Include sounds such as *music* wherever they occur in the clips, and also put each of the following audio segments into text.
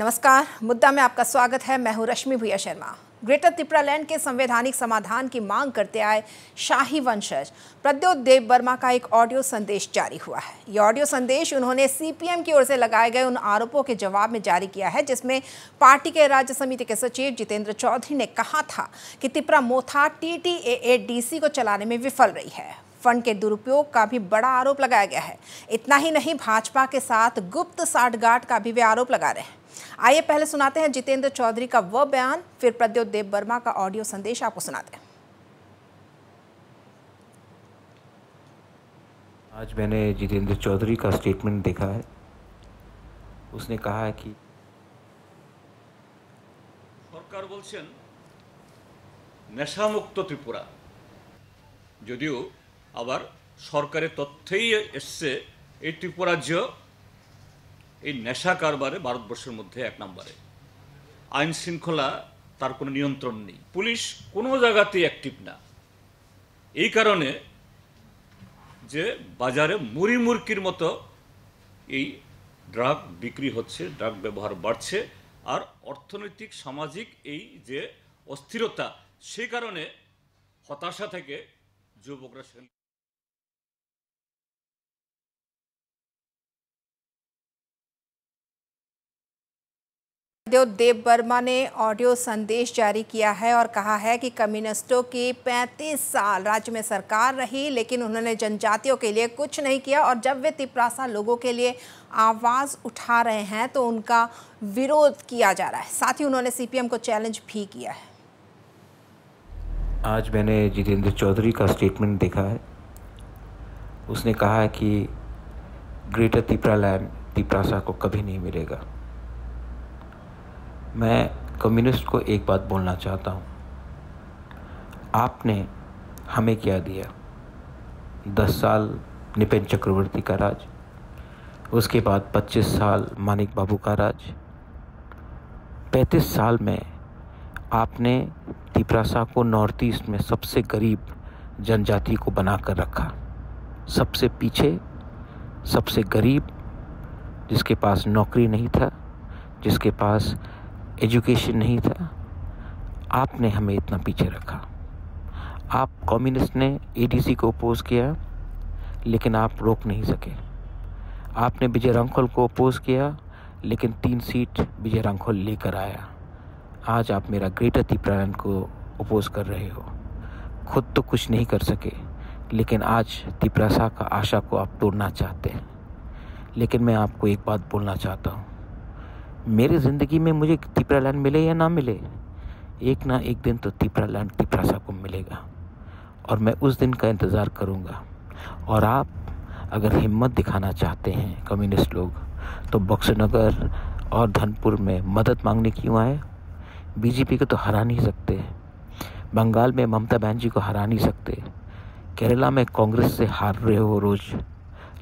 नमस्कार, मुद्दा में आपका स्वागत है। मैं हूँ रश्मि भूया शर्मा। ग्रेटर त्रिपुरा लैंड के संवैधानिक समाधान की मांग करते आए शाही वंशज, प्रद्योत देव वर्मा का एक ऑडियो संदेश जारी हुआ है। ये ऑडियो संदेश उन्होंने सीपीएम की ओर से लगाए गए उन आरोपों के जवाब में जारी किया है, जिसमें पार्टी के राज्य समिति के सचिव जितेंद्र चौधरी ने कहा था कि तिपरा मोथा टीटीएडीसी को चलाने में विफल रही है। फंड के दुरुपयोग का भी बड़ा आरोप लगाया गया है। इतना ही नहीं, भाजपा के साथ गुप्त साठगांठ का भी वे आरोप लगा रहे हैं। आइए पहले सुनाते हैं जितेंद्र चौधरी का वह बयान फिर प्रद्योत देव वर्मा का ऑडियो संदेश आपको सुनाते हैं आज मैंने जितेंद्र चौधरी का स्टेटमेंट देखा है उसने कहा है कि সরকার বলছেন নেশামুক্ত ত্রিপুরা যদিও আবার সরকারের তথ্যেই এসছে এই ত্রিপুরাজ্য এই নেশা কারবারে ভারতবর্ষের মধ্যে এক নম্বরে। আইন শৃঙ্খলা তার কোনো নিয়ন্ত্রণ নেই। পুলিশ কোনো জায়গাতেই অ্যাক্টিভ না। এই কারণে যে বাজারে মুড়ি মুরকির মতো এই ড্রাগ বিক্রি হচ্ছে ড্রাগ ব্যবহার বাড়ছে আর অর্থনৈতিক, সামাজিক এই যে অস্থিরতা সেই কারণে হতাশা থেকে যুবকরা देव देव वर्मा ने ऑडियो संदेश जारी किया है और कहा है कि कम्युनिस्टों की 35 साल राज्य में सरकार रही, लेकिन उन्होंने जनजातियों के लिए कुछ नहीं किया और जब वे तिपरासा लोगों के लिए आवाज़ उठा रहे हैं तो उनका विरोध किया जा रहा है। साथ ही उन्होंने सीपीएम को चैलेंज भी किया है। आज मैंने जितेंद्र चौधरी का स्टेटमेंट देखा है। उसने कहा है कि ग्रेटर तिपरा लैंड तिपरासा को कभी नहीं मिलेगा। मैं कम्युनिस्ट को एक बात बोलना चाहता हूँ। आपने हमें क्या दिया? दस साल निपिन चक्रवर्ती का राज, उसके बाद पच्चीस साल मानिक बाबू का राज। पैंतीस साल में आपने तिपरासा को नॉर्थ ईस्ट में सबसे गरीब जनजाति को बनाकर रखा। सबसे पीछे, सबसे गरीब, जिसके पास नौकरी नहीं था, जिसके पास एजुकेशन नहीं था। आपने हमें इतना पीछे रखा। आप कम्युनिस्ट ने एडीसी को अपोज किया, लेकिन आप रोक नहीं सके। आपने विजय रांखोल को अपोज किया, लेकिन तीन सीट विजय रांखोल लेकर आया। आज आप मेरा ग्रेटर तिपरान को अपोज कर रहे हो। खुद तो कुछ नहीं कर सके, लेकिन आज तिपरासा का आशा को आप तोड़ना चाहते हैं। लेकिन मैं आपको एक बात बोलना चाहता हूँ। मेरी ज़िंदगी में मुझे तिपरा लैंड मिले या ना मिले? एक ना एक दिन तो तिपरा लैंड तिपरासा को मिलेगा। और मैं उस दिन का इंतज़ार करूँगा। और आप अगर हिम्मत दिखाना चाहते हैं कम्युनिस्ट लोग तो बक्सनगर और धनपुर में मदद मांगने क्यों आए? बीजेपी को तो हरा नहीं सकते। बंगाल में ममता बनर्जी को हरा नहीं सकते। केरला में कांग्रेस से हार रहे हो रोज़।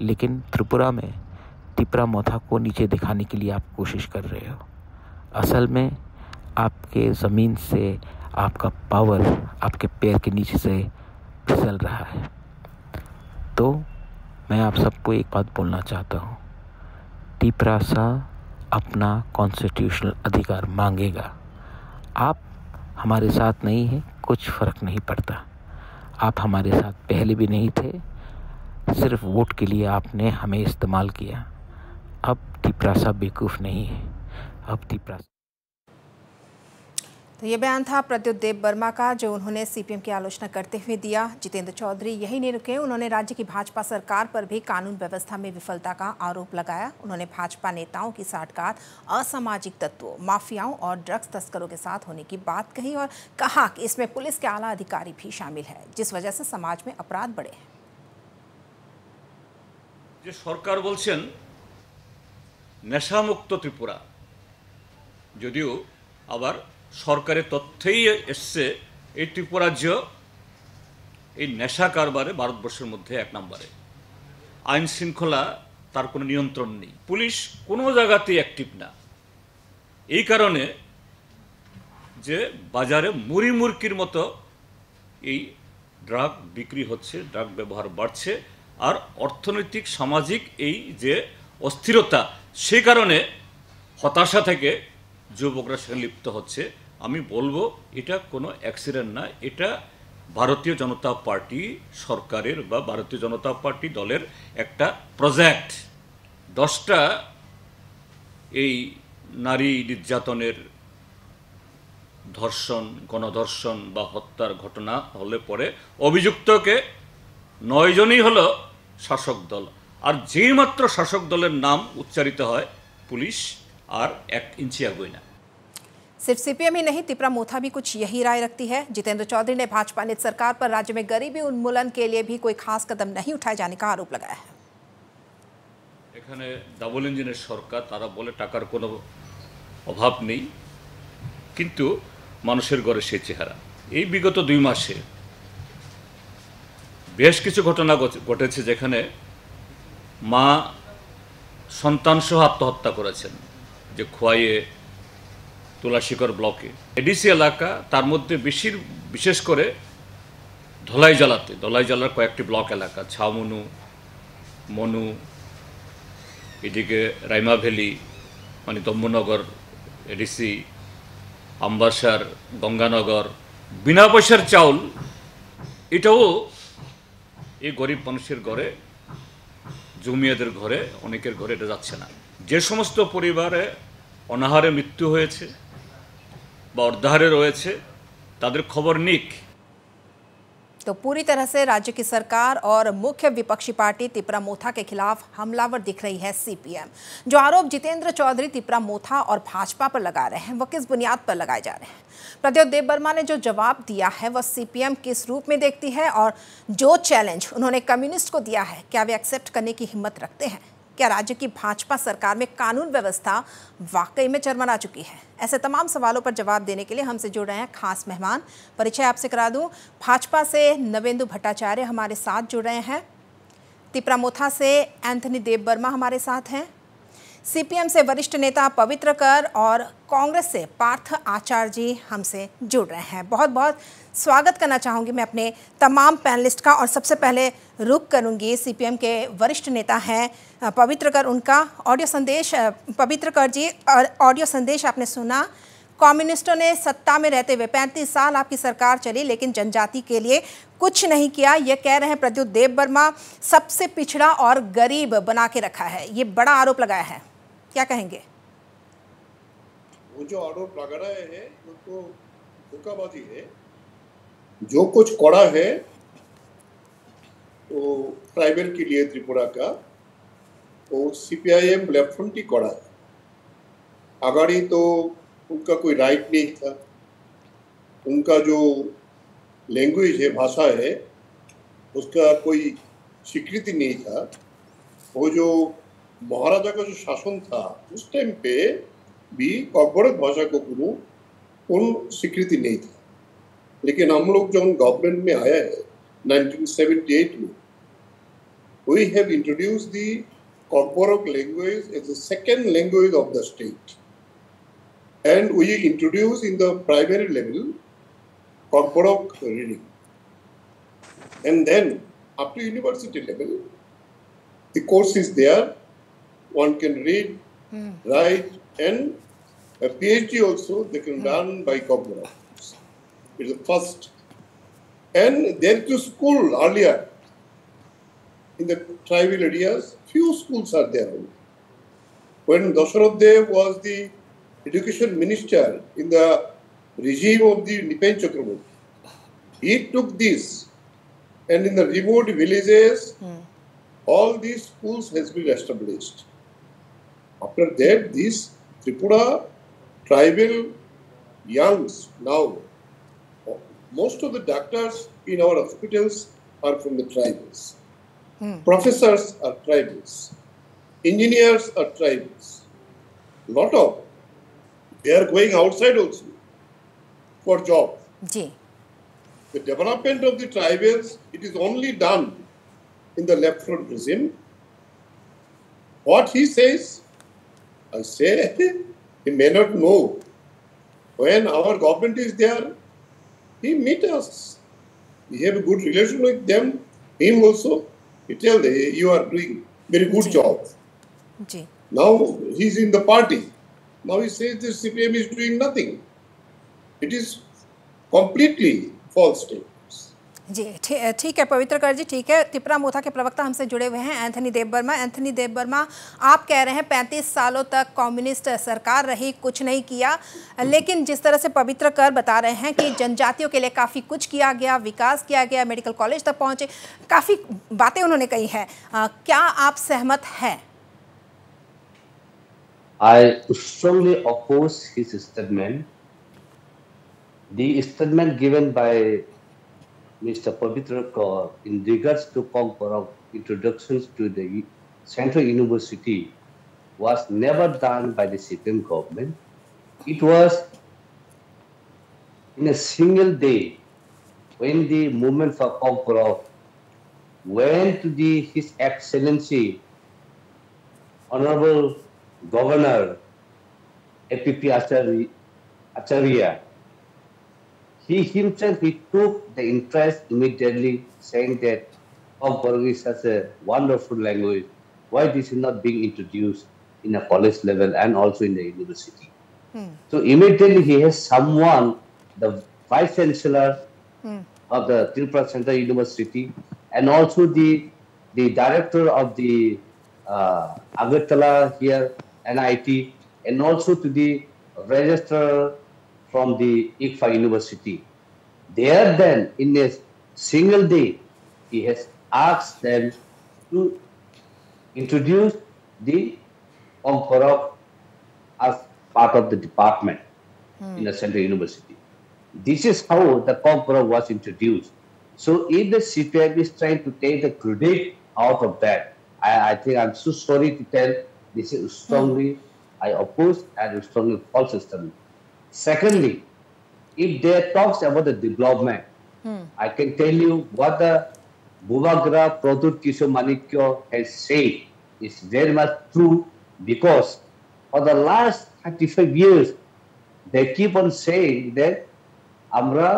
लेकिन त्रिपुरा में तिपरा मोथा को नीचे दिखाने के लिए आप कोशिश कर रहे हो। असल में आपके ज़मीन से आपका पावर आपके पैर के नीचे से फिसल रहा है। तो मैं आप सबको एक बात बोलना चाहता हूँ। टिपरा सा अपना कॉन्स्टिट्यूशनल अधिकार मांगेगा। आप हमारे साथ नहीं हैं, कुछ फ़र्क नहीं पड़ता। आप हमारे साथ पहले भी नहीं थे, सिर्फ़ वोट के लिए आपने हमें इस्तेमाल किया। अब तिपरासा बेवकूफ़ नहीं है अब तिपरासा तो ये बयान था प्रद्युत देव वर्मा का जो उन्होंने सीपीएम की आलोचना करते हुए दिया जितेंद्र चौधरी यही नहीं रुके उन्होंने राज्य की भाजपा सरकार पर भी कानून व्यवस्था में विफलता का आरोप लगाया उन्होंने भाजपा नेताओं की साठगांठ असामाजिक तत्वों माफियाओं और ड्रग्स तस्करों के साथ होने की बात कही और कहा कि इसमें पुलिस के आला अधिकारी भी शामिल है जिस वजह से समाज में अपराध बढ़े हैं যে সরকার বলছেন নেশামুক্ত ত্রিপুরা। যদিও আবার সরকারের তথ্যেই এসছে, এই ত্রিপুরাজ্য এই নেশা কারবারে ভারতবর্ষের মধ্যে এক নম্বরে। আইন শৃঙ্খলা তার কোনো নিয়ন্ত্রণ নেই। পুলিশ কোনো জায়গাতেই অ্যাক্টিভ না। এই কারণে যে বাজারে মুড়ি মুরকির মতো এই ড্রাগ বিক্রি হচ্ছে ড্রাগ ব্যবহার বাড়ছে, আর অর্থনৈতিক, সামাজিক এই যে অস্থিরতা, সে কারণে হতাশা থেকে যুবকরা সেখানে লিপ্ত হচ্ছে। আমি বলব, এটা কোনো অ্যাক্সিডেন্ট না, এটা ভারতীয় জনতা পার্টি সরকারের বা ভারতীয় জনতা পার্টি দলের একটা প্রজেক্ট দশটা এই নারী নির্যাতনের ধর্ষণ, গণধর্ষণ বা হত্যার ঘটনা হলে পরে অভিযুক্তকে নয়জনই হলো শাসক দল। আর যেই মাত্র শাসক দলের নাম উচ্চারিত হয় পুলিশ আর এক ইঞ্চি আগুই না सिर्फ सीपीएम ही नहीं तिपरा मोथा भी कुछ यही राय रखती है जितेंद्र चौधरी ने भाजपा नेत सरकार पर राज्य में गरीबी उन्मूलन के लिए भी कोई खास कदम नहीं उठाए जाने का आरोप लगाया है এখানে ডাবল ইঞ্জিনের সরকার তারা বলে টাকার কোনো অভাব নেই কিন্তু মানুষের ঘরে সেই চেহারা এই বিগত দুই মাসে বেশ কিছু ঘটনা ঘটে- ঘটেছে যেখানে মা সন্তানসহ আত্মহত্যা করেছেন যে খোয়াইয়ে তুলাশিকর ব্লকে। এডিসি এলাকা তার মধ্যে বেশির, বিশেষ করে ধলাই জেলাতে। ধলাই জেলার কয়েকটি ব্লক এলাকা, ছাউমনু, মনু, এদিকে রাইমা ভ্যালি মানে দম্বনগর এডিসি, আম্বাসার, গঙ্গানগর, বিনা পয়সার চাউল, এটাও এই গরিব মানুষের ঘরে জমিয়াদের ঘরে, অনেকের ঘরে এটা যাচ্ছে না। যে সমস্ত পরিবারে অনাহারে মৃত্যু হয়েছে বা অর্ধাহারে রয়েছে, তাদের খবর নিক। तो पूरी तरह से राज्य की सरकार और मुख्य विपक्षी पार्टी तिपरा मोथा के खिलाफ हमलावर दिख रही है सीपीएम जो आरोप जितेंद्र चौधरी तिपरा मोथा और भाजपा पर लगा रहे हैं वह किस बुनियाद पर लगाए जा रहे हैं? प्रद्योत देव वर्मा ने जो जवाब दिया है वह सीपीएम किस रूप में देखती है और जो चैलेंज उन्होंने कम्युनिस्ट को दिया है, क्या वे एक्सेप्ट करने की हिम्मत रखते हैं? क्या राज्य की भाजपा सरकार में कानून व्यवस्था वाकई में चरमरा चुकी है? ऐसे तमाम सवालों पर जवाब देने के लिए हमसे जुड़ रहे हैं खास मेहमान। परिचय आपसे करा दूँ। भाजपा से नवेंदु भट्टाचार्य हमारे साथ जुड़ रहे हैं। तिपरामोथा से एंथनी देव वर्मा हमारे साथ हैं। सीपीएम से वरिष्ठ नेता पवित्र कर और कांग्रेस से पार्थ आचार्य जी हमसे जुड़ रहे हैं। बहुत बहुत स्वागत करना चाहूँगी मैं अपने तमाम पैनलिस्ट का और सबसे पहले रुक करूँगी सीपीएम के वरिष्ठ नेता हैं पवित्र कर उनका ऑडियो संदेश पवित्र कर जी ऑडियो संदेश आपने सुना। कम्युनिस्टों ने सत्ता में रहते हुए पैंतीस साल आपकी सरकार चली, लेकिन जनजाति के लिए कुछ नहीं किया। ये कह रहे हैं प्रद्युत देव वर्मा, सबसे पिछड़ा और गरीब बना के रखा है। ये बड़ा आरोप लगाया है। क्या कहेंगे? वो जो आरोप लगा रहे हैं, वो तो धोखाबाजी है। जो कुछ कड़ा है, वो ट्राइबल के लिए त्रिपुरा का, वो सीपीआईएम लेफ़्ट फ्रंट ही करा है। अगाड़ी तो उनका कोई राइट नहीं था। उनका जो लैंग्वेज है, भाषा है, उसका कोई स्वीकृति नहीं था। वो जो महाराजा का जो शासन था, उस टाइम पे भी कॉर्पोरेट भाषा को कोनो पूर्ण स्वीकृति नहीं था। लेकिन हम लोग जो गवर्नमेंट में आया है 1978 में we have introduce the language as the second language of the state and we introduce in the primary level Kokborok reading and then up to university level the course is there one can read write and P H D also they can done by Kokborok it's the first. And there is a school earlier. In the tribal areas few schools are there when Dasharath Dev was the education minister in the regime of the Nipen Chakraborty, he took this. And in the remote villages, hmm. all these schools has been established. After that, these Tripura tribal youngs now, most of the doctors in our hospitals are from the tribals. Hmm. Professors are tribals. Engineers are tribals. Lot of they are going outside also for jobs. The development of the tribals, it is only done in the left front regime. What he says, I say, *laughs* he may not know. When our government is there, he meet us. We have a good relation with them. Him also, he tell them, you are doing very good job. जी Now he's in the party. Now he says the CPM is doing nothing. It is completely false statement. जी ठीक है पवित्र कर जी ठीक है। तिपरा मोथा के प्रवक्ता हमसे जुड़े हुए हैं एंथनी देव वर्मा। एंथनी देव वर्मा आप कह रहे हैं पैंतीस सालों तक कम्युनिस्ट सरकार रही कुछ नहीं किया। लेकिन जिस तरह से पवित्र कर बता रहे हैं कि जनजातियों के लिए काफ़ी कुछ किया गया विकास किया गया मेडिकल कॉलेज तक पहुँचे काफ़ी बातें उन्होंने कही हैं। अ, क्या आप सहमत हैं? I strongly oppose his statement. The statement given by Mr. Pavitra Kaur in regards to Kongporok introductions to the Central University was never done by the CPM government. It was in a single day when the movement for Kongporok went to the His Excellency Honorable Governor APP Acharya, he himself he took the interest immediately, saying that of Kongporog is such a wonderful language. Why this is not being introduced in a college level and also in the university? So immediately he has someone, the vice chancellor of the Tripura Central University, and also the the director of the uh, Agartala here, NIT, and also to the registrar from the ICFA University. There then, in a single day, he has asked them to introduce the Ongkorok as part of the department in the Central University. This is how the Ongkorok was introduced. So if the CPIM is trying to take the credit out of that, I, I think I'm so sorry to tell this is strongly I oppose and strongly false statement. Secondly, if there talks about the development, I can tell you what the Bhuvagra Pradut Kishore Manikya has said is very much true because for the last 35 years, they keep on saying that আমরা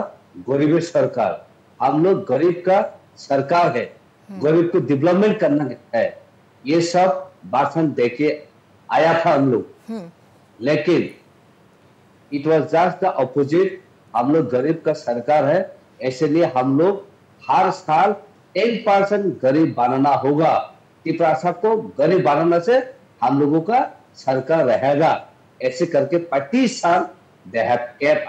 गरीब सरकार हम लोग गरीब का सरकार है गरीब को डेवलपमेंट करना है ये सब भाषण देके आया था हम लोग लेकिन it was just the opposite हम लोग गरीब का सरकार है ऐसे लिए हम लोग हर साल टेन परसेंट गरीब बनाना होगा। त्रिपुरा साहब को गरीब बनाना से हम लोगों का सरकार रहेगा। ऐसे करके पच्चीस साल they kept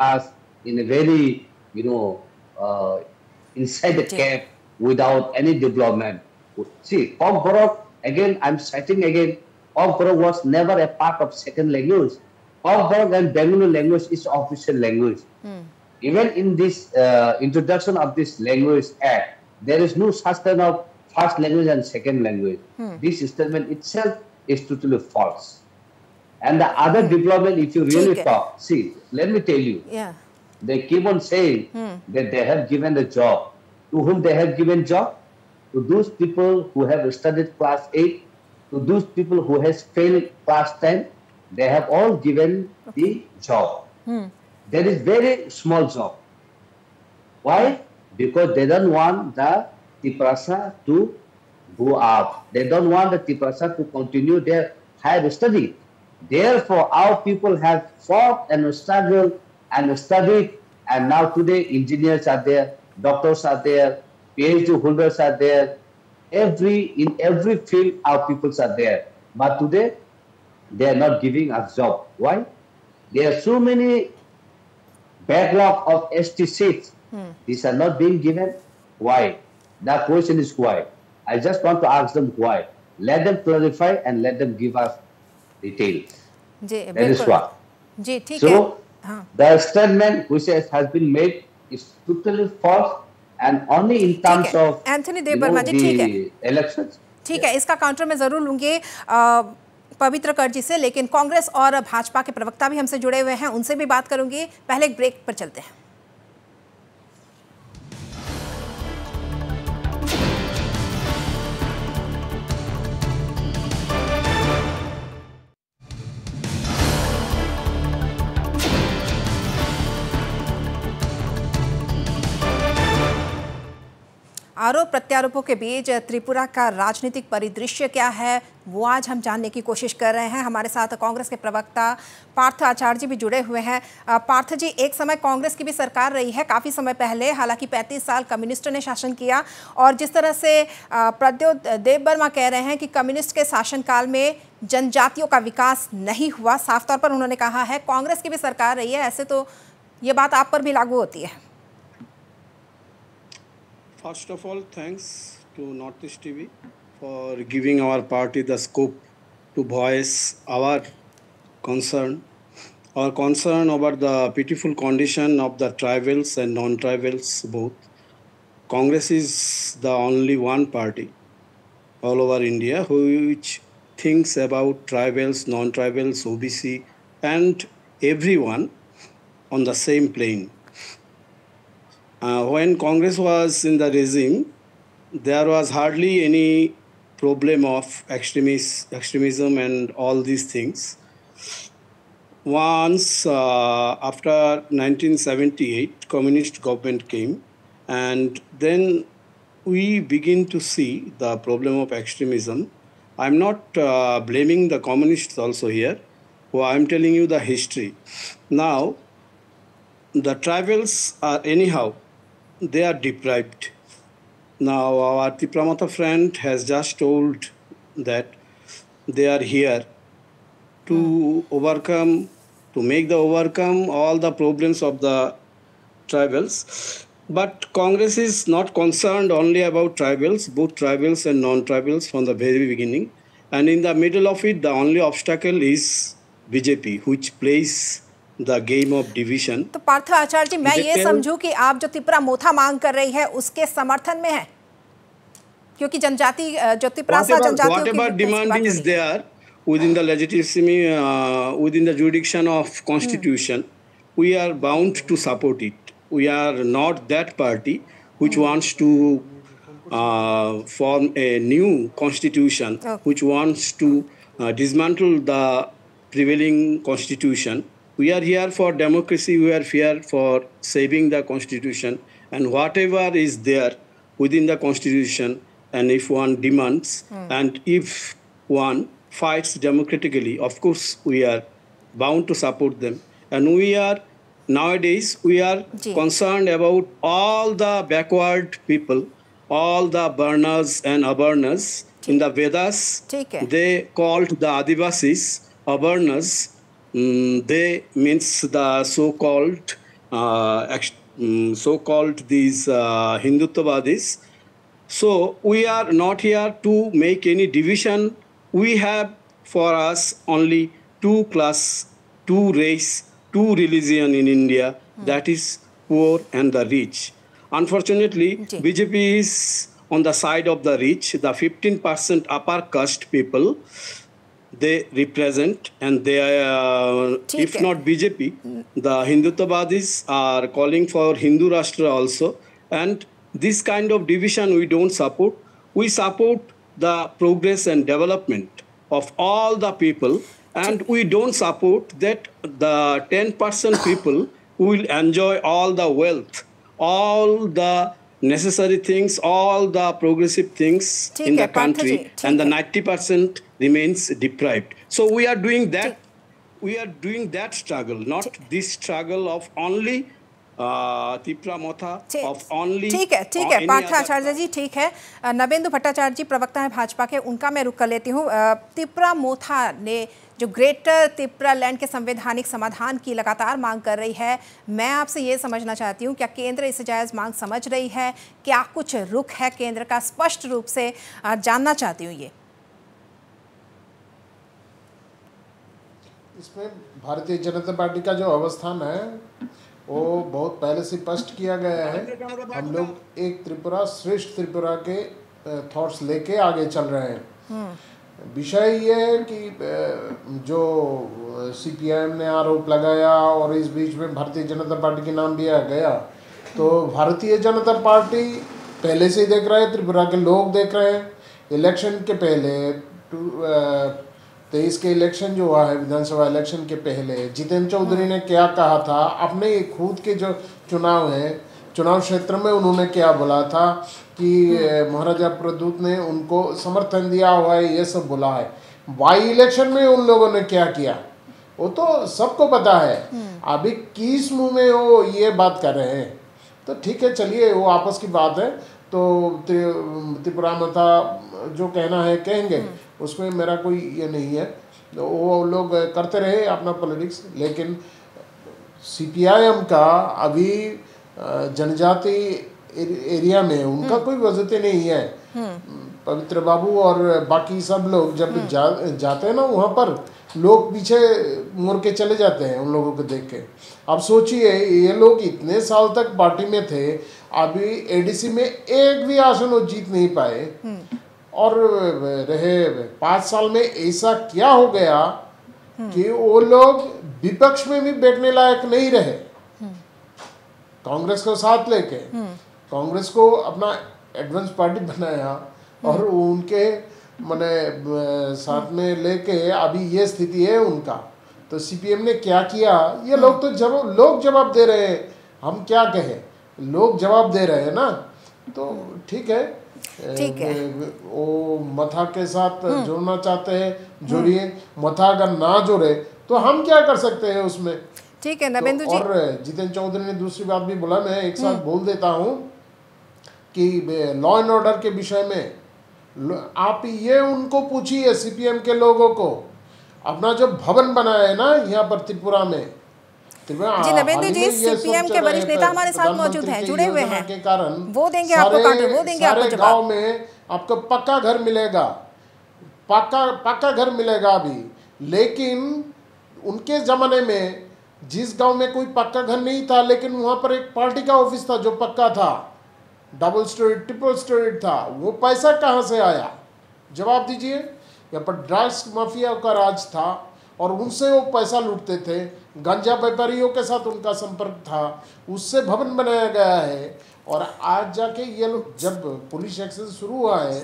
inside the development see again I am setting second language Of and Bengali language is official language. Mm. Even in this uh, introduction of this language act, there is no such thing of first language and second language. Hmm. This statement itself is totally false. And the other hmm. development, if you really talk, see, let me tell you. Yeah. They keep on saying hmm. that they have given a job. To whom they have given job? To those people who have studied class 8, to those people who has failed class 10, they have all given the job. Hmm. There is very small job. Why? Because they don't want the Tiprasa to go up. They don't want the Tiprasa to continue their higher study. Therefore, our people have fought and struggled and studied, and now today engineers are there, doctors are there, PhD holders are there. Every in every field, our peoples are there. But today, they are not giving us job. Why? There are so many backlog of ST seats. These are not being given. Why? The question is why. I just want to ask them why. Let them clarify and let them give us details. Ji That is बिल्कुल what. जी ठीक है So हाँ the statement which has has been made is totally false and only in terms है। of Anthony you Dev know, Verma जी, ठीक है। the elections. ठीक है इसका काउंटर मैं ज़रूर लूँगी अ, पवित्र कर जी से लेकिन कांग्रेस और भाजपा के प्रवक्ता भी हमसे जुड़े हुए हैं, उनसे भी बात करूँगी। पहले एक ब्रेक पर चलते हैं। आरोप प्रत्यारोपों के बीच त्रिपुरा का राजनीतिक परिदृश्य क्या है, वो आज हम जानने की कोशिश कर रहे हैं। हमारे साथ कांग्रेस के प्रवक्ता पार्थ आचार्य जी भी जुड़े हुए हैं। पार्थ जी, एक समय कांग्रेस की भी सरकार रही है काफ़ी समय पहले, हालाँकि 35 साल कम्युनिस्टों ने शासन किया और जिस तरह से प्रद्योत देव वर्मा कह रहे हैं कि कम्युनिस्ट के शासनकाल में जनजातियों का विकास नहीं हुआ, साफ़ तौर पर उन्होंने कहा है, कांग्रेस की भी सरकार रही है, ऐसे तो ये बात आप पर भी लागू होती है। First of all, thanks to Northeast TV for giving our party the scope to voice our concern, our concern over the pitiful condition of the tribals and non-tribals both. Congress is the only one party all over India which thinks about tribals, non-tribals, OBC, and everyone on the same plane. Uh, when Congress was in the regime, there was hardly any problem of extremism and all these things. Once uh, after 1978, communist government came, and then we begin to see the problem of extremism. I'm not uh, blaming the communists also here. Well, I'm telling you the history. Now, the tribals are anyhow they are deprived. Now, our Tipramata friend has just told that they are here to hmm. overcome, to make the overcome all the problems of the tribals. But Congress is not concerned only about tribals, both tribals and non-tribals from the very beginning. And in the middle of it, the only obstacle is BJP, which plays the game of division तो पार्थ आचार्य जी मैं ये समझूं कि आप जो त्रिपुरा मोथा मांग कर रही है उसके समर्थन में है क्योंकि जनजाति जो Tripura within the legitimacy uh, within the jurisdiction of constitution hmm. we are bound to support it we are not that party which hmm. wants to uh, form a new constitution okay. which wants to uh, dismantle the prevailing constitution we are here for democracy, we are here for saving the constitution, and whatever is there within the constitution, and if one demands, mm. and if one fights democratically, of course, we are bound to support them. And we are nowadays we are Gee. concerned about all the backward people, all the burners and aburners. In the Vedas, they called the Adivasis aburners Mm, they means the so-called uh, um, so-called these uh, Hindutvadis. So we are not here to make any division. We have for us only two class, two race, two religion in India. Hmm. That is poor and the rich. Unfortunately, BJP is on the side of the rich, the 15% upper caste people they represent and they are, uh, if not BJP, the Hindutavadis are calling for Hindu Rashtra also. And this kind of division we don't support. We support the progress and development of all the people. And we don't support that the 10% people will enjoy all the wealth, all the necessary things, all the progressive things in the country, and the 90% remains deprived. So we are doing that. We are doing that struggle, not this struggle of only ठीक है ठीक है पार्थ आचार्य जी ठीक है नवेंद्र भट्टाचार्य जी प्रवक्ता है भाजपा के उनका मैं रुक कर लेती हूँ तिप्रा मोथा ने जो ग्रेटर त्रिपुरा लैंड के संवैधानिक समाधान की लगातार मांग कर रही है। मैं आपसे ये समझना चाहती हूँ क्या केंद्र इसे जायज़ मांग समझ रही है? क्या कुछ रुख है केंद्र का? स्पष्ट रूप से जानना चाहती हूँ ये। इसमें भारतीय जनता पार्टी का जो अवस्थान है वो बहुत पहले से स्पष्ट किया गया है। हम लोग एक त्रिपुरा श्रेष्ठ त्रिपुरा के थॉट्स लेके आगे चल रहे हैं। हम्म। विषय ये है कि जो सीपीआईएम ने आरोप लगाया और इस बीच में भारतीय जनता पार्टी के नाम दिया गया तो भारतीय जनता पार्टी पहले से ही देख रहा है, त्रिपुरा के लोग देख रहे हैं। इलेक्शन के पहले तेईस के इलेक्शन जो हुआ है, विधानसभा इलेक्शन के पहले, जितेंद्र चौधरी ने क्या कहा था, अपने खुद के जो चुनाव है चुनाव क्षेत्र में उन्होंने क्या बोला था कि महाराजा प्रदूत ने उनको समर्थन दिया हुआ है ये सब बोला है। वाई इलेक्शन में उन लोगों ने क्या किया? वो तो सबको पता है। अभी किस मुँह में वो ये बात कर रहे हैं? तो ठीक है चलिए वो आपस की बात है। तो त्रिपुरा मथा जो कहना है कहेंगे। उसमें मेरा कोई ये नहीं है। तो वो लोग करते रहे अपना पॉलिटिक्स लेकिन सीपीआईएम का अभी जनजाति एरिया में उनका कोई वजह नहीं है। पवित्र बाबू और बाकी सब लोग जब जा, जाते हैं ना वहाँ पर लोग पीछे मुड़ के चले जाते हैं उन लोगों को देख के। अब सोचिए ये लोग इतने साल तक पार्टी में थे अभी एडीसी में एक भी आसन वो जीत नहीं पाए। और रहे पाँच साल में ऐसा क्या हो गया कि वो लोग विपक्ष में भी बैठने लायक नहीं रहे? कांग्रेस को साथ लेके कांग्रेस को अपना एडवांस पार्टी बनाया और उनके मैंने साथ में लेके अभी ये स्थिति है उनका। तो सीपीएम ने क्या किया? ये लोग तो जब लोग जवाब दे रहे हैं। हम क्या कहें? लोग जवाब दे रहे हैं ना? तो ठीक है। ठीक है। वो मथा के साथ जोड़ना चाहते हैं जोड़िए। मथा अगर ना जोड़े तो हम क्या कर सकते हैं उसमें? ठीक है नवेंद्र तो, और जितेंद्र चौधरी ने दूसरी बात भी बोला मैं एक साथ बोल देता हूँ कि लॉ एंड ऑर्डर के विषय में आप ये उनको पूछिए सीपीएम के लोगों को अपना जो भवन बनाया है ना यहाँ पर त्रिपुरा में। जी नवेंद्र जी सीपीएम के वरिष्ठ नेता हमारे साथ मौजूद हैं जुड़े हुए हैं। के कारण वो देंगे आपको काउंटर वो देंगे आपको जवाब। गाँव में आपको पक्का घर मिलेगा। पक्का पक्का घर मिलेगा अभी। लेकिन उनके जमाने में जिस गाँव में कोई पक्का घर नहीं था, लेकिन वहाँ पर एक पार्टी का ऑफ़िस था जो पक्का था। डबल स्टोरी ट्रिपल स्टोरी था। वो पैसा कहाँ से आया? जवाब दीजिए। यहाँ पर ड्रग्स माफिया का राज था और उनसे वो पैसा लूटते थे। गांजा व्यापारियों के साथ उनका संपर्क था। उससे भवन बनाया गया है और आज जाके ये लोग जब पुलिस एक्शन शुरू हुआ है,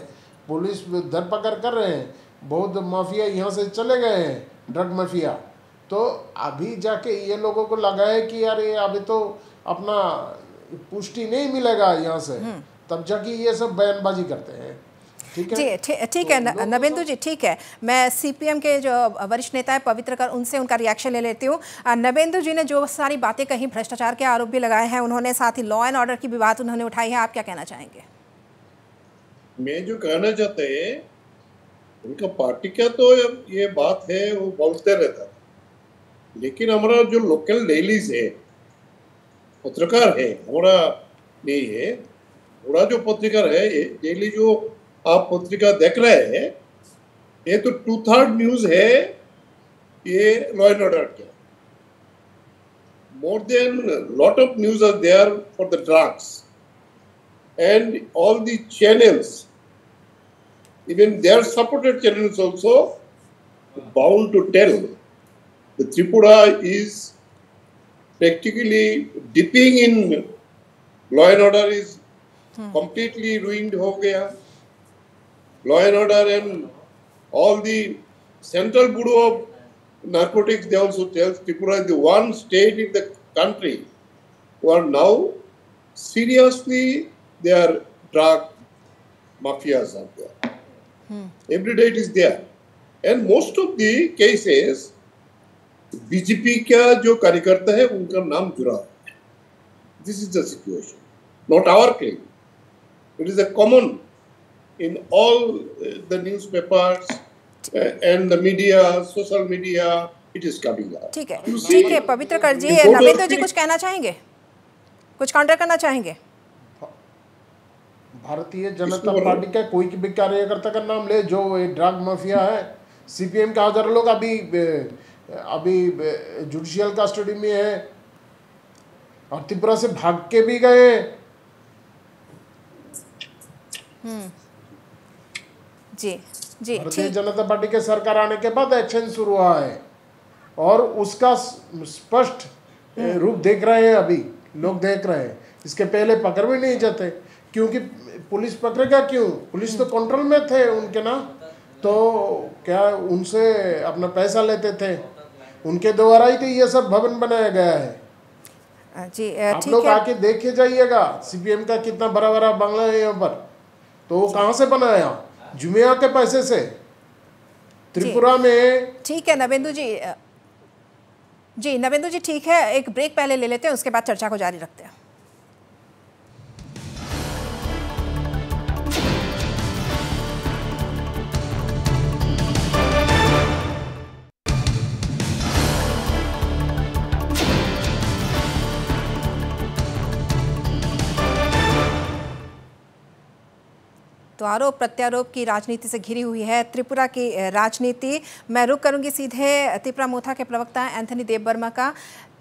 पुलिस धरपकड़ कर रहे हैं बहुत माफिया यहाँ से चले गए हैं, ड्रग माफिया। तो अभी जाके ये लोगों को लगा है कि यार ये अभी तो अपना पुष्टि नहीं मिलेगा यहाँ से। हम्म। तब जाके ये सब बयानबाजी करते हैं। ठीक है? जी ठीक है तो नवेंदु जी ठीक है। मैं सीपीएम के जो वरिष्ठ नेता है पवित्र कर उनसे उनका रिएक्शन ले लेती हूँ। नवेंदु जी ने जो सारी बातें कही भ्रष्टाचार के आरोप भी लगाए हैं उन्होंने साथ ही लॉ एंड ऑर्डर की भी बात उन्होंने उठाई है। आप क्या कहना चाहेंगे? मैं जो कहना चाहते हैं उनका पार्टी का तो ये बात है वो बोलते रहता लेकिन हमारा जो लोकल डेलीज है, पत्रकार है, हमारा नहीं है थोड़ा जो पत्रकार है डेली जो आप पत्रिका देख रहे हैं, ये तो टू थर्ड न्यूज़ है, ये लॉ एंड ऑर्डर के। More than lot of news are there for the drugs and all the channels even there supported channels also bound to tell the tripura is practically dipping in law and order is hmm. completely ruined ho gaya law and order and all the Central Bureau of Narcotics, they also tell Tripura is the one state in the country who are now seriously their drug mafias are there. Hmm. Every day it is there. And most of the cases, BJP का जो कार्यकर्ता है उनका नाम जुड़ा है। This is the situation not our claim it is a common in all the newspapers and the media, social media, it is coming out. ठीक है। ठीक है पवित्र कर जी नवेंद्र जी कुछ कहना चाहेंगे? कुछ काउंटर करना चाहेंगे? भारतीय जनता पार्टी का कोई भी कार्यकर्ता का नाम ले जो ड्रग माफिया है सीपीएम के हज़ारों लोग अभी अभी जुडिशियल कस्टडी में है और त्रिपुरा से भाग के भी गए। हम्म। जी जी भारतीय जनता पार्टी के सरकार आने के बाद एक्शन शुरू हुआ है और उसका स्पष्ट हम्म। रूप देख रहे हैं अभी लोग देख रहे हैं। इसके पहले पकड़ भी नहीं जाते क्योंकि पुलिस पकड़ेगा क्यों? पुलिस तो कंट्रोल में थे उनके ना तो क्या उनसे अपना पैसा लेते थे? उनके द्वारा ही तो ये सब भवन बनाया गया है। जी आप लोग आके देख के जाइएगा सीपीएम का कितना बड़ा बड़ा बंगला है यहाँ पर। तो वो कहाँ से बनाया जुमिया के पैसे से? त्रिपुरा में? ठीक है नवेंदु जी जी नवेंदु जी ठीक है एक ब्रेक पहले ले लेते हैं उसके बाद चर्चा को जारी रखते हैं। तो आरोप प्रत्यारोप की राजनीति से घिरी हुई है। त्रिपुरा की राजनीति। मैं रुक करूँगी सीधे त्रिपुरा मोथा के प्रवक्ता एंथनी देव वर्मा का।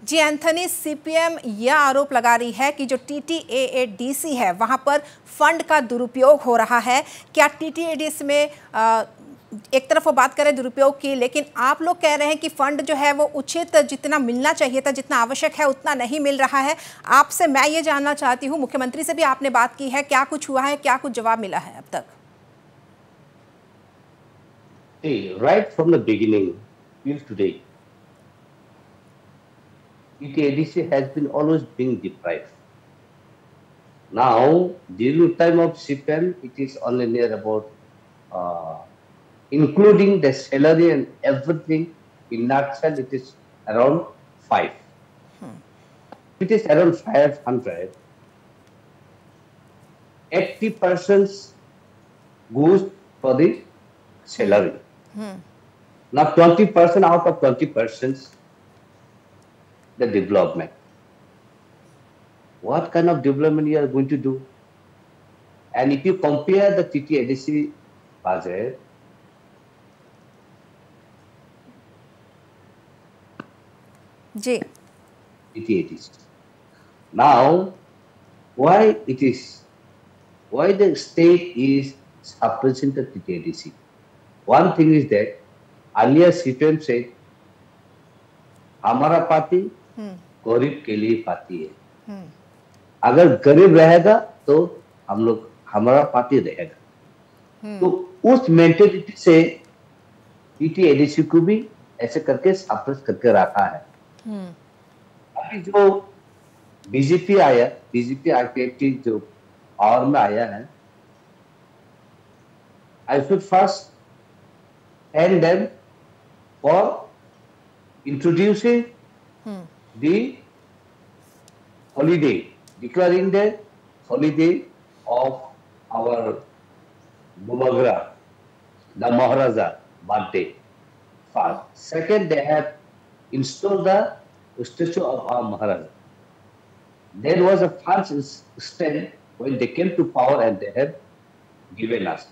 जी एंथनी सीपीएम यह आरोप लगा रही है कि जो टीटीएएडीसी है वहाँ पर फंड का दुरुपयोग हो रहा है। क्या टीटीएडीसी में अ, एक तरफ़ वो बात करें दुरुपयोग की लेकिन आप लोग कह रहे हैं कि फंड जो है वो उचित जितना मिलना चाहिए था जितना आवश्यक है उतना नहीं मिल रहा है आपसे मैं ये जानना चाहती हूँ मुख्यमंत्री से भी आपने बात की है क्या कुछ हुआ है क्या कुछ जवाब मिला है अब तक right from the beginning till deprived. Now, during time of CPM, it is only near about, uh, including the salary and everything, in nutshell, it is around five. Hmm. It is around 500. 80 persons goes for the salary. Hmm. Now 20% out of 20 persons, the development. What kind of development you are going to do? And if you compare the TTADC budget, जी। Eighties now why it is why the state is represented to ADC one thing is that Alia CPM से हमारा party हम्म। गरीब के लिए party है। हम्म। अगर गरीब रहेगा तो हम लोग हमारा पार्टी रहेगा। हम्म। तो उस मेंटेलिटी से पीटी को भी ऐसे करके सप्रेस करके रखा है। अभी जो बीजेपी आया बीजेपी आरपीएफटी जो पावर में आया है I should first thank them for introducing the holiday, declaring the holiday of our Bumagra, the Maharaja birthday. First. Second, they have installed the statue of our Maharaja. There was a first step when they came to power and they have given us.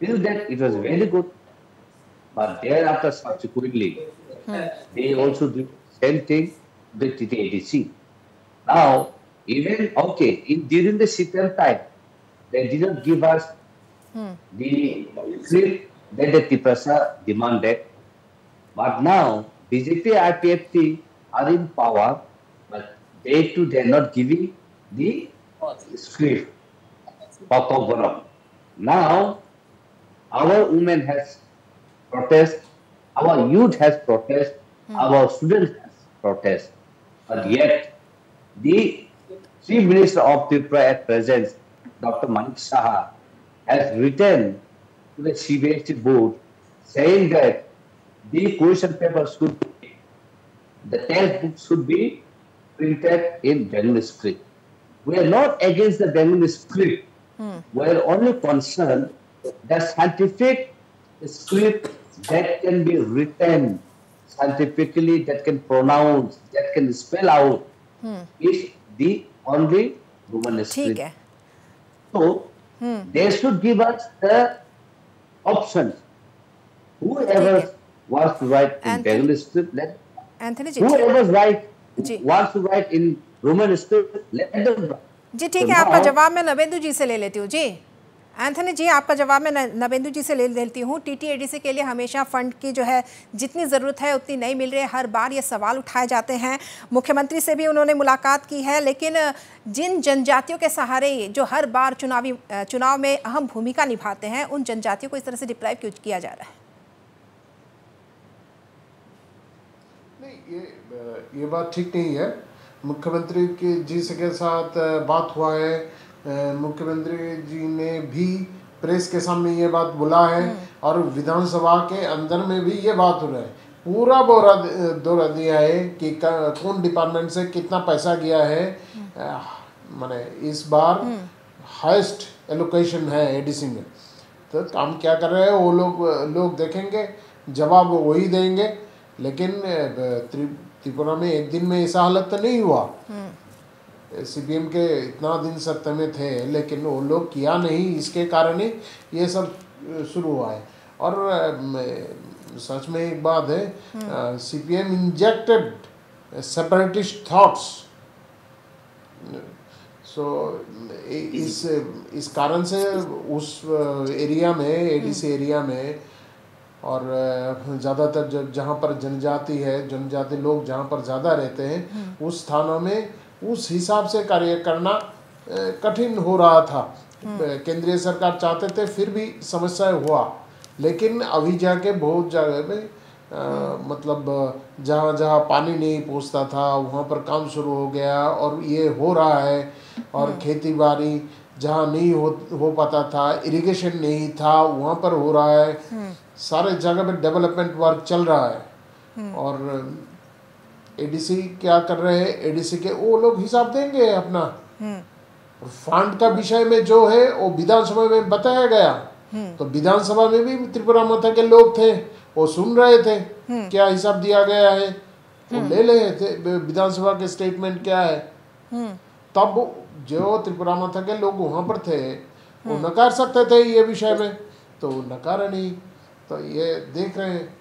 Till that, it was very good. But thereafter, subsequently, hmm. they also do same thing with TTADC. Now, even, okay, in, during the CPM time, they didn't give us hmm. the script that the Tiprasa demanded. But now, BJP IPFT are in power, but they too, they are not giving the script for Kogoram. Now, our women has protest, our youth has protest, hmm. our students has protest. But yet, the Chief Minister of Tripura at present, Dr. Manik Saha, has written to the CBSE board saying that the question papers should be, the textbook should be printed in Bengali script. We are not against the Bengali script. Hmm. We are only concerned the scientific script that can be written scientifically, that can pronounce, that can spell out, hmm. is the only Roman script. So hmm. they should give us the option. Whoever wants to write in Bengali script, let Anthony ji whoever write ji. wants to write in Roman script, let them write. जी ठीक है आपका जवाब मैं नवेंदु जी से ले लेती हूँ। जी एंथनी जी आपका जवाब मैं नवेंदु जी से ले लेती हूँ। टीटीएडीसी के लिए हमेशा फंड की जो है जितनी ज़रूरत है उतनी नहीं मिल रही है। हर बार ये सवाल उठाए जाते हैं। मुख्यमंत्री से भी उन्होंने मुलाकात की है लेकिन जिन जनजातियों के सहारे जो हर बार चुनावी चुनाव में अहम भूमिका निभाते हैं उन जनजातियों को इस तरह से डिप्राइव क्यों किया जा रहा है? ये ये बात ठीक नहीं है। मुख्यमंत्री की जी से के साथ बात हुआ है। मुख्यमंत्री जी ने भी प्रेस के सामने ये बात बोला है और विधानसभा के अंदर में भी ये बात हो रहा है। पूरा बोरा दौरा दिया है कि कौन डिपार्टमेंट से कितना पैसा गया है। मैंने इस बार हाईएस्ट एलोकेशन है एडीसी में। तो काम क्या कर रहे हैं वो लोग लोग देखेंगे जवाब वही देंगे। लेकिन त्रिपुरा में एक दिन में ऐसा हालत तो नहीं हुआ। सीपीएम के इतना दिन सत्ता में थे लेकिन वो लोग किया नहीं इसके कारण ही ये सब शुरू हुआ है। और सच में एक बात है CPM injected separatist thoughts so इस इस कारण से उस एरिया में एडीसी एरिया में और ज़्यादातर जब जहाँ पर जनजाति है जनजाति लोग जहाँ पर ज़्यादा रहते हैं हम्म। उस स्थानों में उस हिसाब से कार्य करना कठिन हो रहा था हम्म। केंद्रीय सरकार चाहते थे फिर भी समस्या हुआ लेकिन अभी जाके बहुत जगह में आ, मतलब जहाँ जहाँ पानी नहीं पहुँचता था वहाँ पर काम शुरू हो गया और ये हो रहा है और हम्म। खेती बाड़ी जहाँ नहीं हो हो पाता था इरिगेशन नहीं था वहाँ पर हो रहा है। हम्म। सारे जगह में डेवलपमेंट वर्क चल रहा है। और एडीसी क्या कर रहे हैं? एडीसी के वो लोग हिसाब देंगे अपना। फंड का विषय में जो है वो विधानसभा में बताया गया। तो विधानसभा में भी त्रिपुरा माता के लोग थे वो सुन रहे थे। क्या हिसाब दिया गया है? वो ले ले थे। विधानसभा के स्टेटमेंट क्या है? तब जो त्रिपुरा माता के लोग वहाँ पर थे वो नकार सकते थे ये विषय में। तो नकारा नहीं। तो ये देख रहे हैं।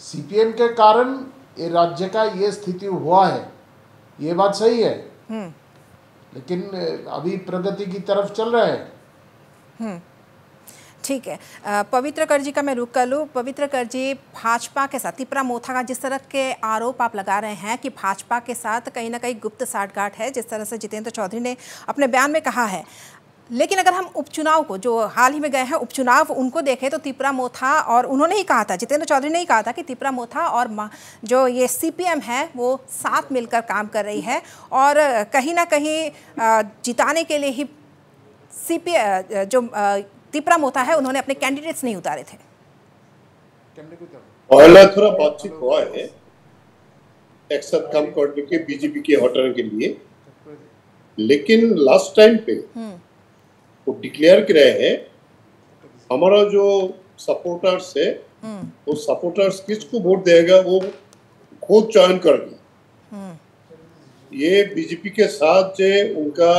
सीपीएम के कारण ये राज्य का ये स्थिति हुआ है। ये बात सही है। हम्म। लेकिन अभी प्रगति की तरफ़ चल रहा है। हम्म। ठीक है। पवित्र कर जी का मैं रुक कर लूँ। पवित्र कर जी, भाजपा के साथ, तिपरा मोथा का जिस तरह के आरोप आप लगा रहे हैं कि भाजपा के साथ कहीं ना कहीं गुप्त साठगांठ है, जिस तरह से जितेंद्र चौधरी ने अपने बयान में कहा है। लेकिन अगर हम उपचुनाव को, जो हाल ही में गए हैं, उपचुनाव उनको देखें तो तिपरा मोथा और उन्होंने ही कहा था, जितेंद्र चौधरी ने ही कहा था कि तिपरा मोथा और जो ये सीपीएम है, वो साथ मिलकर काम कर रही है। और कहीं ना कहीं जिताने के लिए ही सीपी जो तिपरा मोथा है उन्होंने अपने कैंडिडेट्स नहीं उतारे थे पहला थोड़ा बातचीत हुआ है एक साथ काम करने के बीजेपी के हटाने के लिए लेकिन लास्ट टाइम पे हम्म। वो डिक्लेयर कर रहे हैं हमारा जो सपोर्टर्स है हम्म। वो सपोर्टर्स किसको वोट देगा वो खुद चयन करेंगे हम्म। ये बीजेपी के साथ जो उनका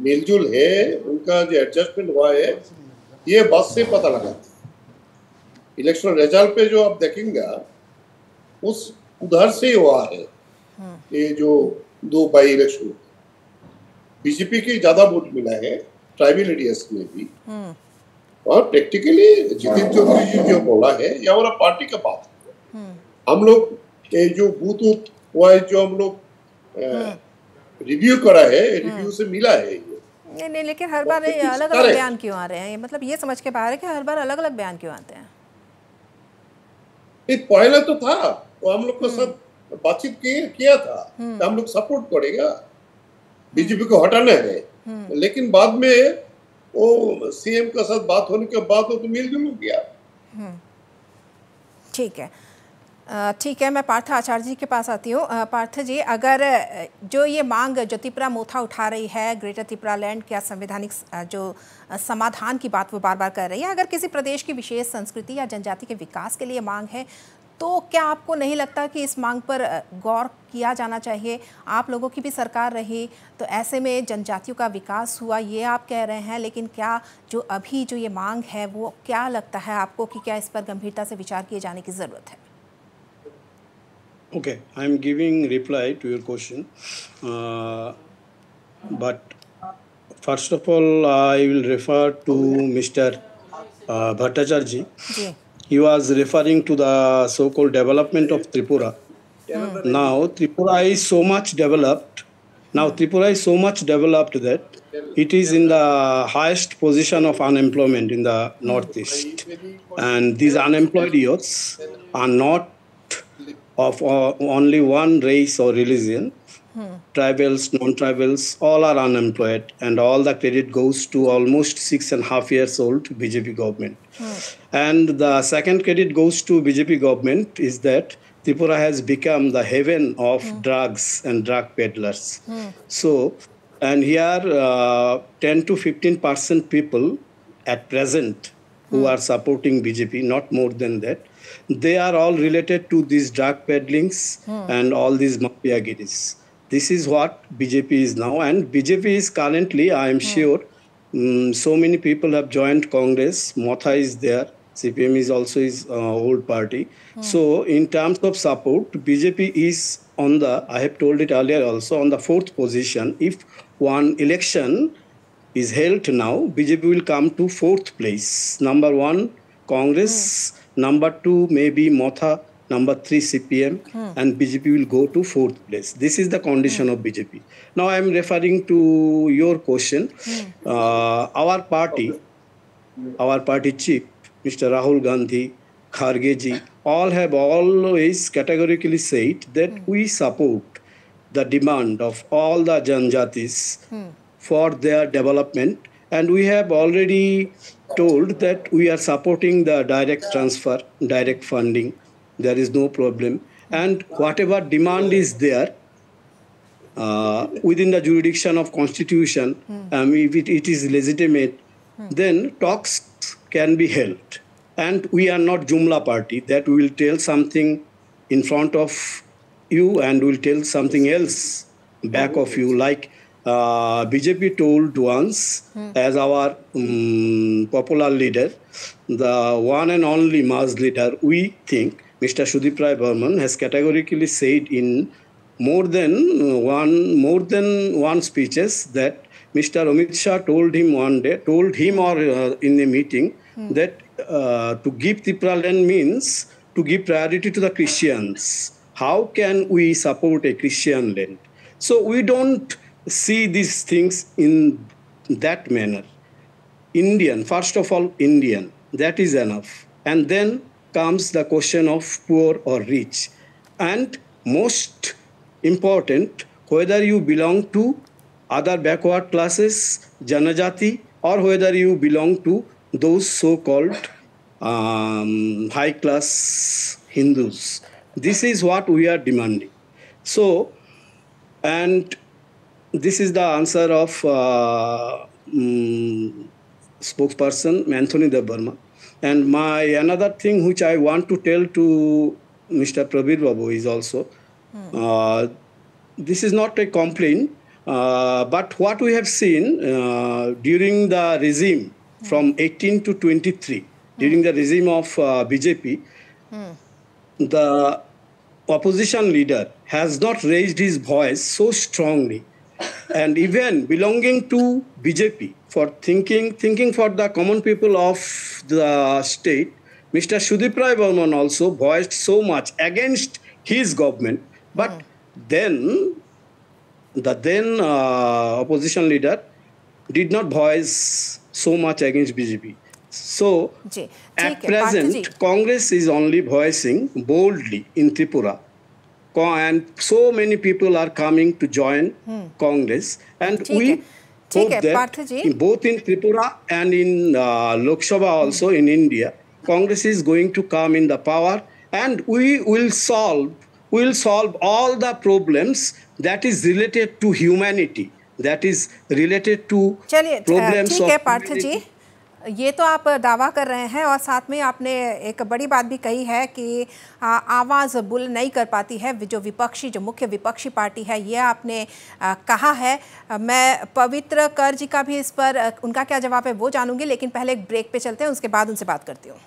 मिलजुल है उनका जो एडजस्टमेंट हुआ है ये बात से पता लगा इलेक्शन रिज़ल्ट पे जो आप देखेंगे उस उधर से हुआ है हम्म। ये जो दो बाई इलेक्शन बीजेपी के ज़्यादा वोट मिला है ट्राइबल एरियाज़ में भी हम्म। और प्रैक्टिकली जितिन चौधरी जी जो बोला है ये हमारा पार्टी का बात है हम्म। हम लोग ये जो बूथ वाइज जो हम लोग रिव्यू। करा है रिव्यू से मिला है नहीं नहीं लेकिन हर बार ये अलग अलग बयान क्यों आ रहे हैं? मतलब ये समझ के बाहर है कि हर बार अलग अलग बयान क्यों आते हैं? एक पहले तो था तो हम लोग को सब बातचीत किया था हम लोग सपोर्ट करेगा बीजेपी को हटाना है हम्म। लेकिन बाद में वो सीएम का साथ बात होने के बाद वो तो मिलजुल गया। हम्म। ठीक है। ठीक है, मैं पार्थ आचार्य जी के पास आती हूँ। पार्थ जी, अगर जो ये मांग जो त्रिपुरा मोथा उठा रही है, ग्रेटर त्रिपुरा लैंड क्या संवैधानिक जो समाधान की बात वो बार बार कर रही है? अगर किसी प्रदेश की विशेष संस्कृति या जनजाति के विकास के लिए मांग है तो क्या आपको नहीं लगता कि इस मांग पर गौर किया जाना चाहिए? आप लोगों की भी सरकार रही तो ऐसे में जनजातियों का विकास हुआ, ये आप कह रहे हैं, लेकिन क्या जो अभी जो ये मांग है, वो क्या लगता है आपको कि क्या इस पर गंभीरता से विचार किए जाने की ज़रूरत है? Okay, I am giving reply to your question. Uh, but first of all, I will refer to Mr. Uh, Bhattacharya. Yeah. he was referring to the so-called development of Tripura. Mm. Now Tripura is so much developed. Now Tripura is so much developed that it is in the highest position of unemployment in the northeast, and these unemployed youths are not of uh, only one race or religion. tribals, non-tribals, all are unemployed, and all the credit goes to almost six and a half years old BJP government. And the second credit goes to BJP government is that Tripura has become the heaven of drugs and drug peddlers. So, and here uh, 10 to 15 percent people at present who are supporting BJP, not more than that, they are all related to these drug peddlings and all these mafia giris. This is what BJP is now, and BJP is currently, I am sure, mm, so many people have joined Congress. Motha is there. CPM is also his uh, old party. So, in terms of support, BJP is on the, I have told it earlier also, on the fourth position. If one election is held now, BJP will come to fourth place. Number one, Congress. Number two, maybe Motha. Number three, CPM. And BJP will go to fourth place. This is the condition of BJP. Now, I am referring to your question. Uh, our party, our party chief, Mr. Rahul Gandhi, Kharge ji, all have always categorically said that we support the demand of all the Janjatis for their development. And we have already told that we are supporting the direct transfer, direct funding. There is no problem. And whatever demand is there, uh, within the jurisdiction of constitution, um, if it, it is legitimate, then talks can be held. And we are not Jumla party that we will tell something in front of you and will tell something else back of you. Like uh, BJP told once, as our um, popular leader, the one and only mass leader, we think Mr. Sudip Rai Burman has categorically said in more than uh, one more than one speeches that Mr. Amit Shah told him one day, told him or uh, in a meeting that uh, to give Tripura land means to give priority to the Christians. How can we support a Christian land? So we don't see these things in that manner. Indian, first of all, Indian, that is enough. And then comes the question of poor or rich. And most important, whether you belong to other backward classes, Janajati, or whether you belong to those so called um, high class Hindus. This is what we are demanding. So, and this is the answer of uh, mm, spokesperson Anthony De Burma. And my another thing which I want to tell to Mr. Prabir Babu is also uh, this is not a complaint, uh, but what we have seen uh, during the regime from 18 to 23, during the regime of uh, BJP, the opposition leader has not raised his voice so strongly and even belonging to BJP for thinking thinking for the common people of the state, Mr. Sudip Rai Burman also voiced so much against his government. But oh. then the then uh, opposition leader did not voice so much against BJP. So Jee. at Jee. present, Jee. Congress is only voicing boldly in Tripura Co- And so many people are coming to join Congress. And ठीक we है, ठीक है, hope Partha that ji. in- both in Tripura and in uh, Lok Sabha also in India, Congress is going to come in the power and we will solve we will solve all the problems that is related to humanity that is related to चलिए problems ठीक of है पार्थ जी humanity. ये तो आप दावा कर रहे हैं और साथ में आपने एक बड़ी बात भी कही है कि आवाज़ बुल नहीं कर पाती है, जो विपक्षी, जो मुख्य विपक्षी पार्टी है, ये आपने कहा है। मैं पवित्र कर जी का भी इस पर, उनका क्या जवाब है वो जानूँगी, लेकिन पहले एक ब्रेक पे चलते हैं, उसके बाद उनसे बात करती हूँ।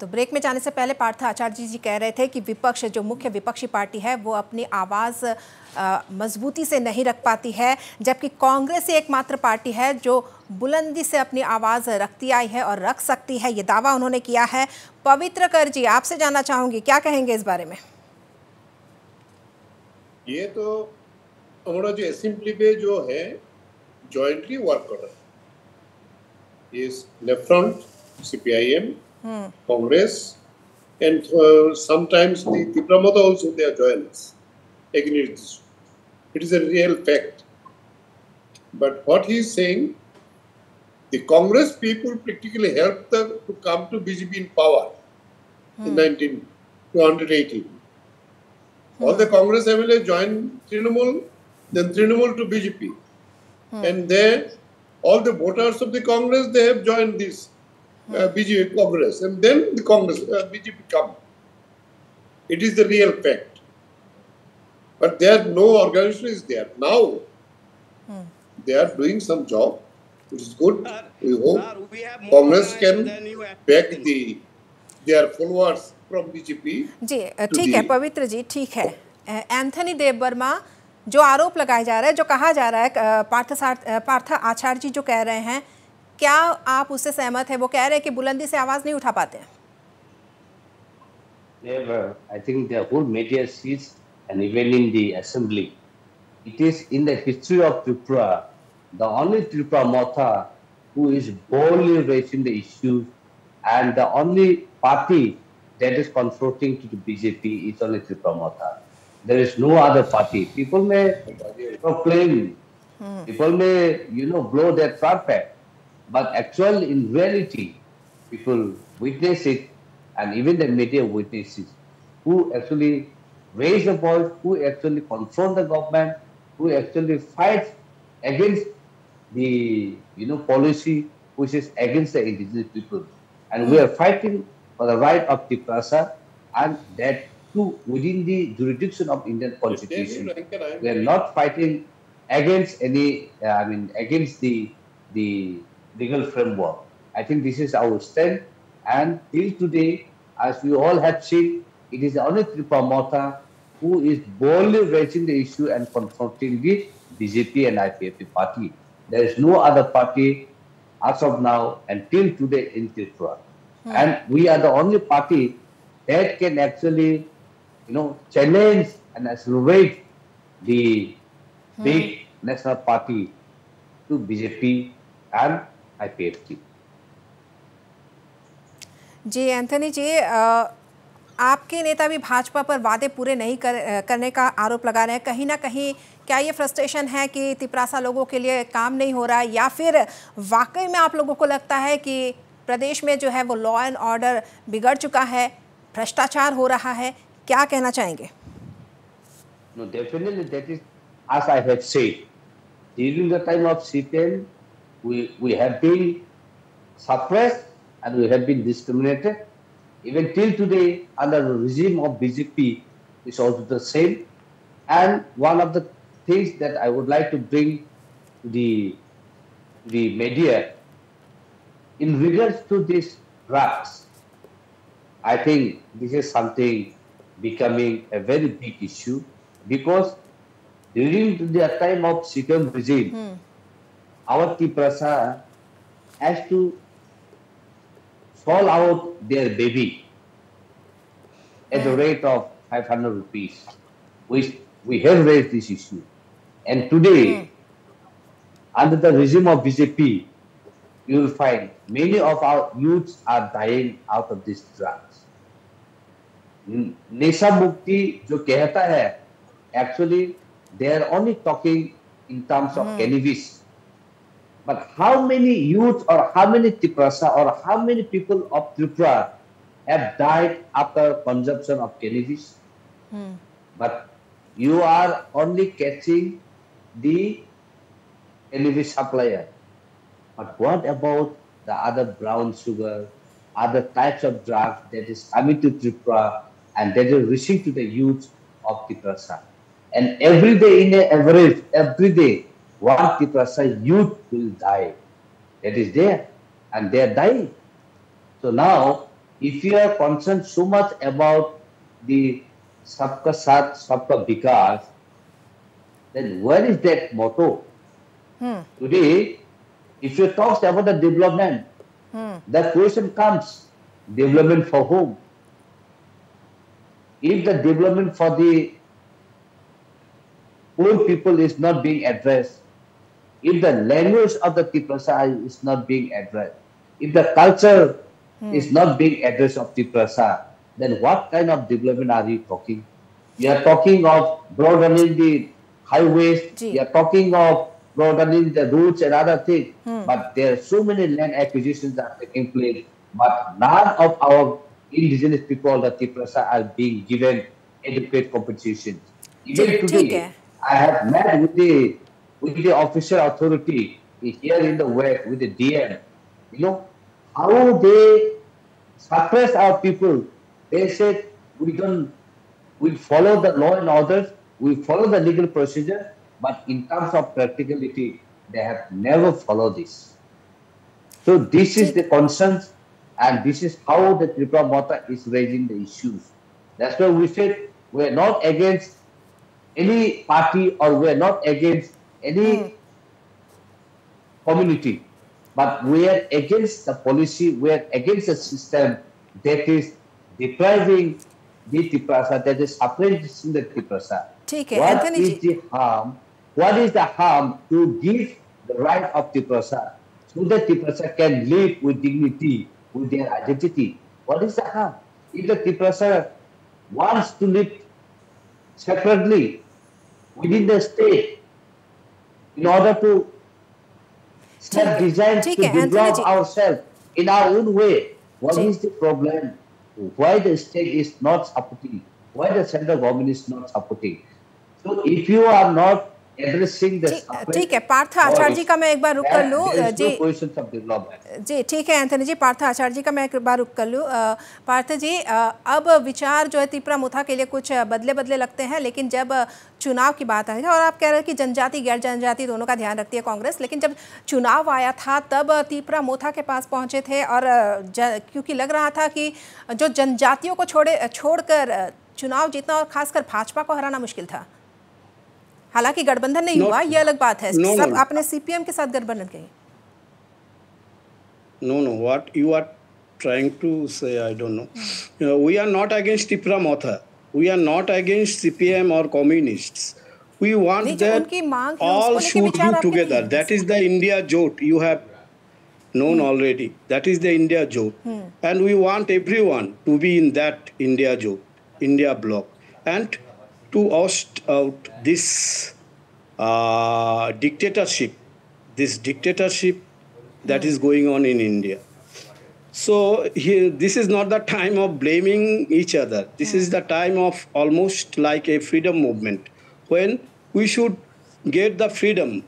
तो ब्रेक में जाने से पहले पार्थ आचार्य जी जी कह रहे थे कि विपक्ष, जो मुख्य विपक्षी पार्टी है, वो अपनी आवाज़ मजबूती से नहीं रख पाती है, जबकि कांग्रेस ही एकमात्र पार्टी है, जो बुलंदी से अपनी आवाज़ रखती आई है और रख सकती है। ये दावा उन्होंने किया है। पवित्र कर जी, आपसे जानना चाहूँगी, क्या कहेंगे इस बारे में? ये तो हमारा जो असेंबली पे जो है जॉइंटली वर्क कर रहा है। Left front CPIM hmm. Congress, and uh, sometimes the Tipramata also they are joiners. us It is a real fact. But what he is saying, the Congress people practically helped them to come to BJP in power hmm. in 1918. Hmm. All the hmm. Congress MLA joined Trinamool, then Trinamool to BJP. Hmm. And there, all the voters of the Congress, they have joined this uh, BJP Congress. And then the Congress, uh, BJP come. It is the real fact. But there no organization is there. Now, Hmm. they are doing some job, which is good. Sir, We hope sir, we Congress can back the their followers from BJP. जी ठीक है पवित्र जी ठीक है Anthony देव वर्मा जो आरोप लगाए जा रहे हैं जो कहा जा रहा है पार्थ पार्थ आचार्य जी जो कह रहे हैं क्या आप उससे सहमत है वो कह रहे हैं कि बुलंदी से आवाज़ नहीं उठा पाते हैं Never. I think the whole media sees, and even in the assembly, it is in the history of Tripura, the only Tripura Motha who is boldly raising the issues, and the only party that is confronting to the BJP is only Tripura Motha. There is no other party. People may proclaim, people may, you know, blow their trumpet, but actual in reality, people witness it, and even the media witnesses, who actually raise the voice, who actually confront the government, who actually fight against the you know policy which is against the indigenous people, and we are fighting for the right of the prasa, and that too within the jurisdiction of Indian Constitution. We are not fighting against any, uh, I mean, against the the legal framework. I think this is our stand. And till today, as we all have seen, it is only Tripura who is boldly raising the issue and confronting the BJP and IPFP party. There is no other party as of now until today in Tripura. Hmm. And we are the only party that can actually, you know, challenge and accelerate the hmm. big national party to BJP and IPFP. जी Anthony ji अ, आपके नेता भी भाजपा पर वादे पूरे नहीं कर, करने का आरोप लगा रहे हैं। कहीं ना कहीं क्या ये फ्रस्ट्रेशन है कि तिपरासा लोगों के लिए काम नहीं हो रहा है? या फिर वाकई में आप लोगों को लगता है कि प्रदेश में जो है वो लॉ एंड ऑर्डर बिगड़ चुका है भ्रष्टाचार हो रहा है? क्या कहना चाहेंगे? No, definitely that is, as I have said, during the time of CPM, we, we have been suppressed and we have been discriminated. Even till today, under the regime of BJP, is also the same. And one of the things that I would like to bring to the, the media, in regards to these drugs, I think this is something becoming a very big issue because during the time of Sikkim regime, hmm. our Tiprasa has to fall out their baby at the rate of 500 rupees, which we have raised this issue. And today, under the regime of BJP, you will find many of our youths are dying out of these drugs. नेशा मुक्ति जो कहता है actually they are only talking in terms of cannabis but how many youth or how many Tiprasa or how many people of Tripura have died after consumption of cannabis? Hmm. But you are only catching the cannabis supplier. But what about the other brown sugar, other types of drugs that is coming to Tripura and that is reaching to the youth of Tiprasa? And every day, in an average, every day, one Tiprasa youth will die. That is there, and they are dying. So now, if you are concerned so much about the Sabka Sat, Sabka Vikas, then where is that motto? Hmm. Today, if you talk about the development, hmm. the question comes, development for whom? If the development for the poor people is not being addressed, if the language of the Tiprasa is not being addressed, if the culture hmm. is not being addressed of Tiprasa, then what kind of development are you talking? You are talking of broadening the highways, Gee. you are talking of broadening the routes and other things, hmm. but there are so many land acquisitions that are taking place, but none of our indigenous people, the Tiprasa, are being given adequate compensation. Even today, I have met with the with the official authority here in the West, with the DM, you know, how they suppress our people. They said, we don't, we follow the law and orders, we follow the legal procedure, but in terms of practicality, they have never followed this. So this is the concerns and this is how the Tripura Mata is raising the issues. That's why we said we're not against any party or we're not against any hmm. community, but we are against the policy, we are against the system that is depriving the depressor, that is suppressing the depressor. TK, what Anthony is the harm? What is the harm to give the right of depressor so that depressor can live with dignity, with their identity? What is the harm? If the depressor wants to live separately within the state, in order to set design to develop ourselves in our own way. What is the problem? Why the state is not supporting? Why the central government is not supporting? So if you are not ठीक है पार्थ आचार्य जी का मैं एक बार रुक कर लूँ जी। जी ठीक है एंथनी जी पार्थ आचार्य जी का मैं एक बार रुक कर लूँ। पार्थ जी अब विचार जो है त्रिपुरा मुथा के लिए कुछ बदले बदले लगते हैं लेकिन जब चुनाव की बात आई है और आप कह रहे हैं कि जनजाति गैर जनजाति दोनों का ध्यान रखती है कांग्रेस लेकिन जब चुनाव आया था तब त्रिपुरा मोथा के पास पहुँचे थे और क्योंकि लग रहा था कि जो जनजातियों को छोड़े छोड़कर चुनाव जीतना और खासकर भाजपा को हराना मुश्किल था। हालाँकि गठबंधन नहीं हुआ ये अलग बात है। No, सब no, अपने सीपीएम के साथ गठबंधन गए no no what you are trying to say I don't know we are not against Tipra Motha we are not against CPM और communists we want that all should do together that is the India जोट you have known hmm. already. That is the india joke hmm. and we want everyone to be in that india joke india. To oust out this uh, dictatorship, this dictatorship that is going on in India. So this is not the time of blaming each other. This is the time of almost like a freedom movement when we should get the freedom.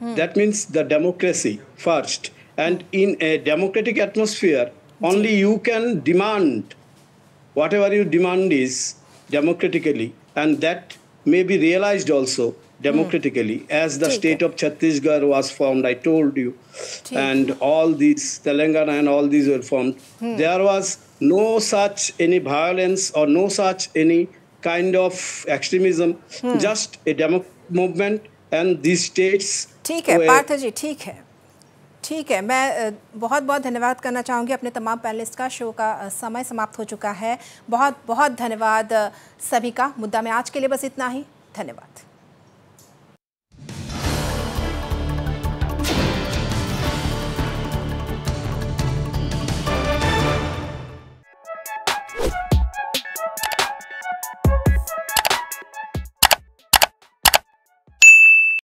That means the democracy first. And in a democratic atmosphere, only you can demand whatever you demand is democratically and that may be realized also democratically mm. as the state of Chhattisgarh was formed, I told you, and all these, Telangana and all these were formed. Mm. There was no such any violence or no such any kind of extremism, mm. just a demo movement and these states. ठीक है पार्थ जी ठीक है ठीक है, मैं बहुत बहुत धन्यवाद करना चाहूँगी अपने तमाम पैनलिस्ट का। शो का समय समाप्त हो चुका है। बहुत बहुत धन्यवाद सभी का। मुद्दा में आज के लिए बस इतना ही। धन्यवाद।